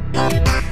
Música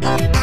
Bye.